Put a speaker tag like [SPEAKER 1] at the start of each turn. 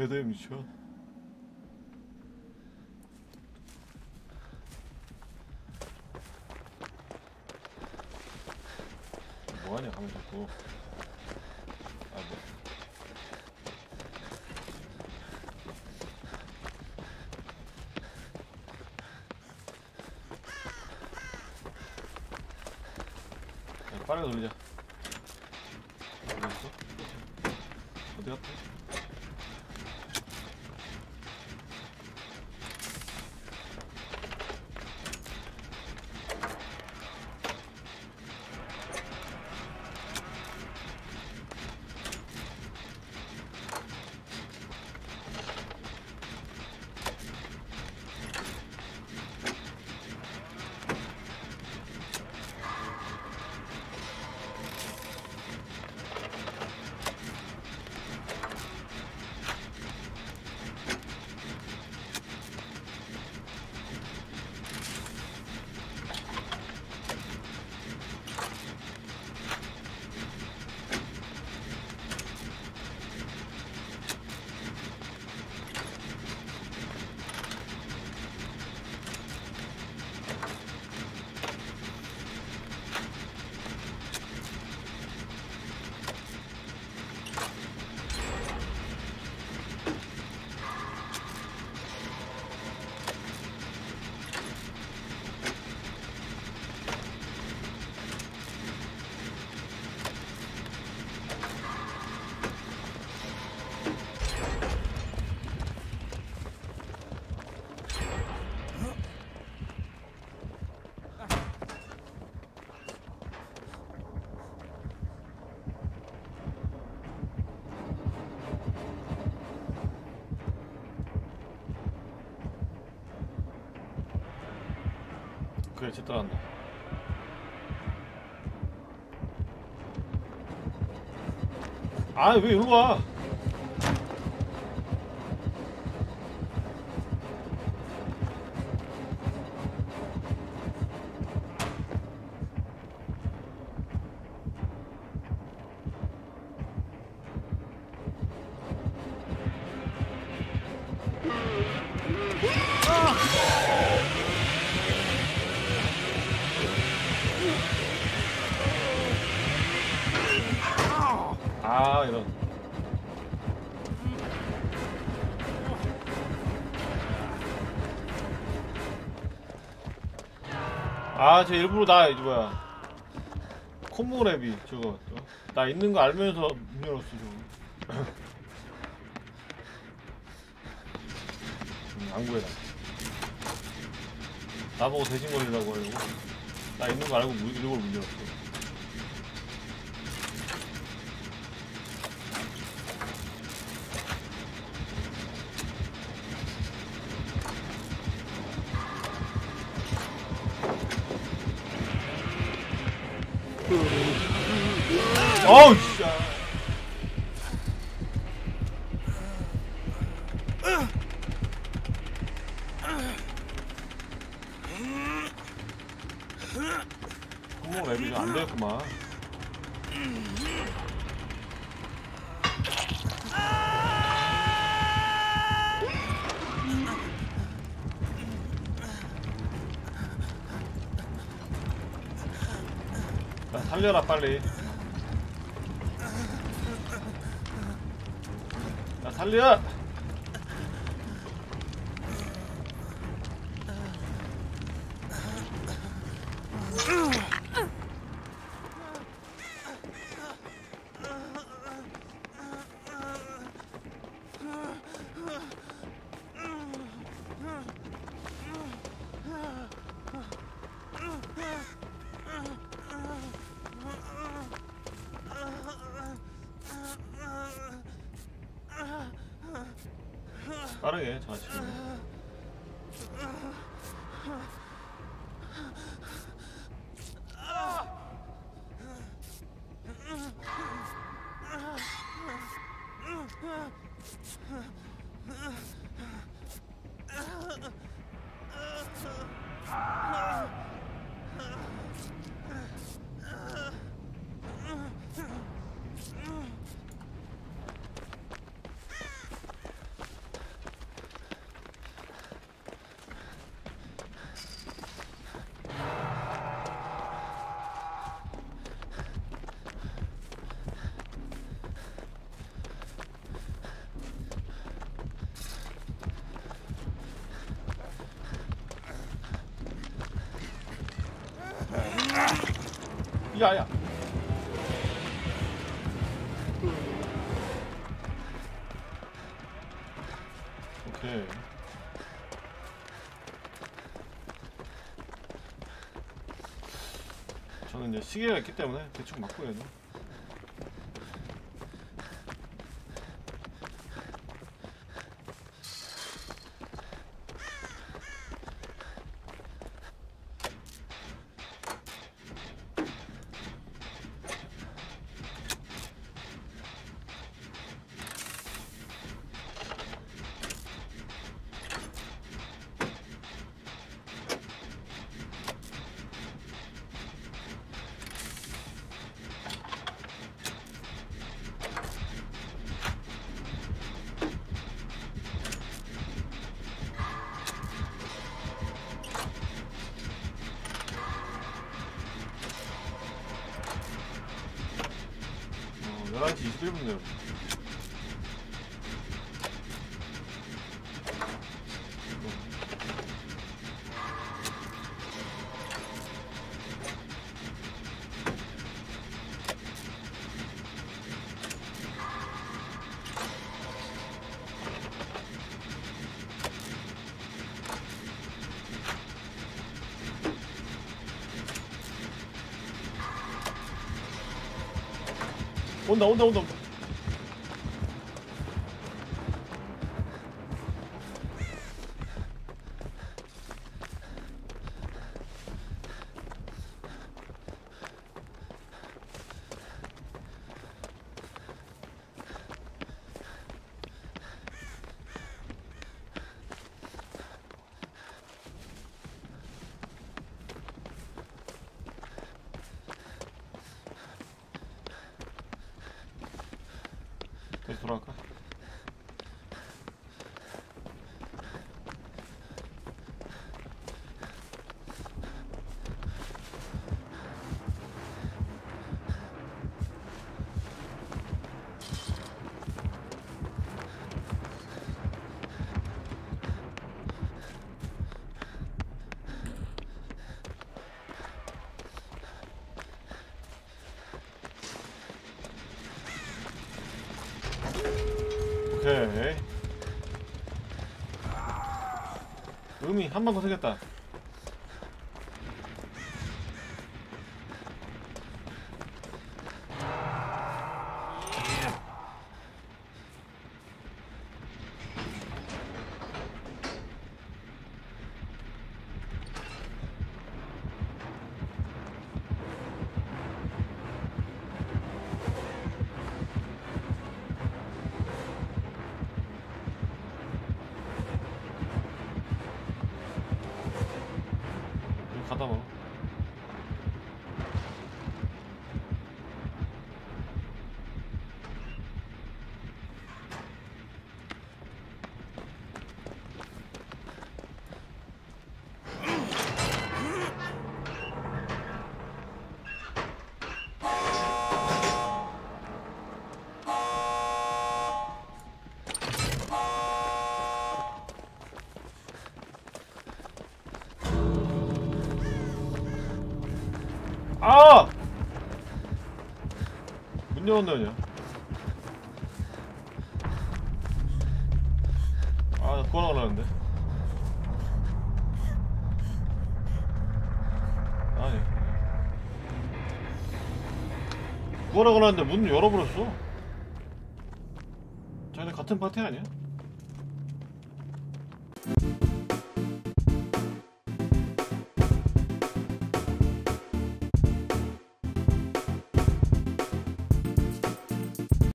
[SPEAKER 1] 배드에 미쳐. 뭐하냐 가면 자꾸. 아 뭐. 야, 빠르게 돌리자. 그래 쟤 따라간다. 아왜 이리로 와 아 이런. 아쟤 일부러 나 이제 뭐야. 콤모랩이 저거 어? 나 있는 거 알면서 문 열었어 저거. 음, 안 구해라 나보고 대신거리라고 하려고. 나 있는 거 알고 문- 일부러 문 열었어 어우 씨. 구멍 랩이 안 됐구만. 나 살려라 빨리. 나 살려. 빠르게 잘하시네 야 야. 오케이. 저는 이제 시계가 있기 때문에 대충 맞고 해야죠 어, 11시 온다 온다 온다. 온다 오케이. 음이 한 번 더 생겼다 여기 가다 봐 아! 문 열었네요. 아, 나 그거 나가려는데. 아니. 그거 나가려는데 문 열어버렸어. 자네 같은 파티 아니야?